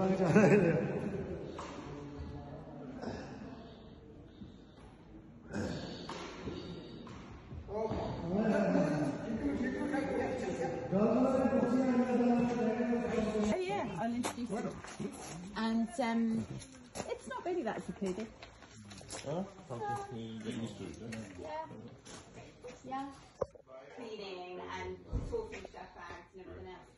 Oh yeah, I'll introduce you. And um, it's not really that secluded. Yeah. Yeah. Cleaning and sorting stuff out and everything else.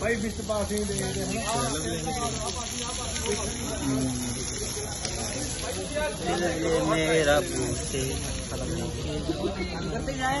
भाई बिस्त पास ही दे दे ये मेरा पूछे अंदर जाए।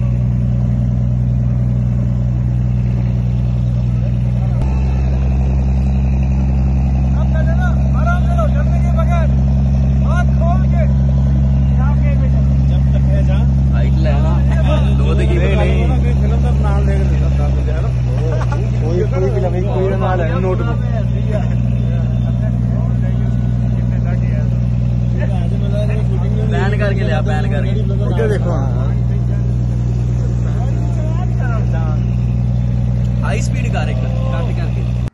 ਕੋਈ ਕੋਈ ਫਿਲਮ ਹੀ ਕੋਈ ਦਾ ਨਾਮ ਹੈ ਨੋਟਬੁੱਕ बैन करके लिया बैन करके ਇੱਧਰ ਦੇਖੋ हाई स्पीड कर एक कट करके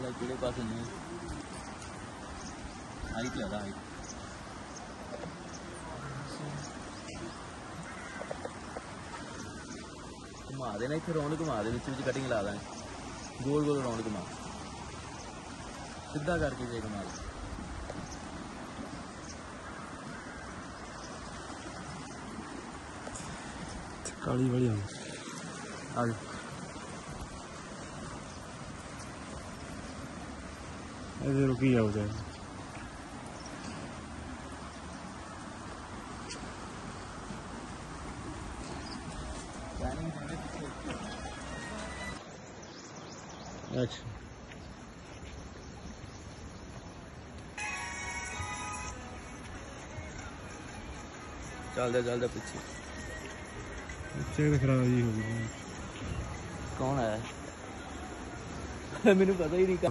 like today person is height la height அம்மா அதே நேரத்தில் ரவுண்டுக்குமா அதை வச்சு வச்சு கட்டிங்களா அதான் கோல் கோல் ரவுண்டுக்குமா சித்தா கார்கி ஜெயக்குமார் களி வழி அது ਇਹਦੇ ਰੁਕੀ ਜਾਓ ਜਾਏ ਅੱਛਾ। ਚੱਲ ਜਾ ਚੱਲ ਜਾ ਪਿੱਛੇ। ਚੇਕ ਖਰਾਬ ਜੀ ਹੋ ਗਈ ਕੌਣ ਆਇਆ? ਮੈਨੂੰ ਪਤਾ ਹੀ ਨਹੀਂ ਕਾ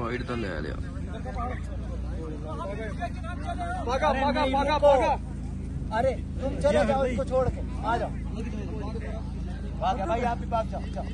वाइड तो ले लिया भागा भागा भागा भागा। अरे तुम चलो जाओ इसको छोड़ के। आ जाओ। भाग भाई आप भी भाग जाओ।